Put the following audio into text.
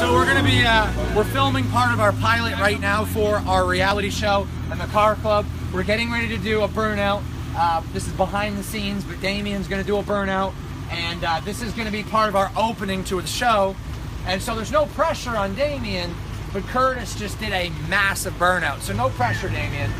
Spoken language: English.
So we're gonna be uh, we're filming part of our pilot right now for our reality show and the Car Club. We're getting ready to do a burnout. Uh, this is behind the scenes, but Damien's gonna do a burnout, and uh, this is gonna be part of our opening to the show. And so there's no pressure on Damien, but Curtis just did a massive burnout. So no pressure, Damien.